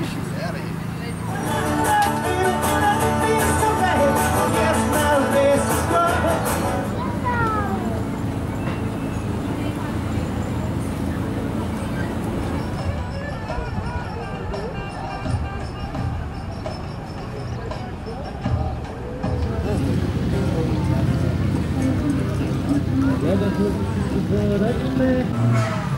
She's out of here. Yeah,